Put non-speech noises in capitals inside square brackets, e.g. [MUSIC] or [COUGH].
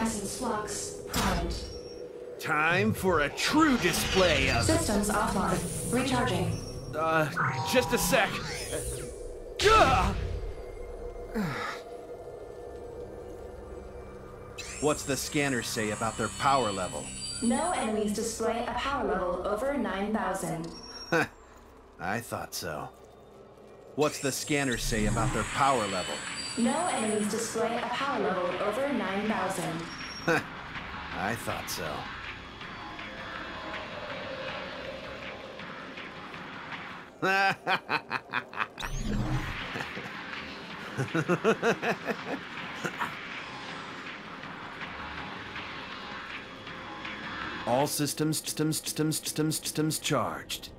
Essence flux primed. Time for a true display of. Systems offline. Recharging. Uh, just a sec. Gah! What's the scanner say about their power level? No enemies display a power level over 9,000. [LAUGHS] I thought so. What's the scanner say about their power level? No enemies display a power level over 9,000. I thought so. [LAUGHS] All systems, systems, systems, systems, systems charged.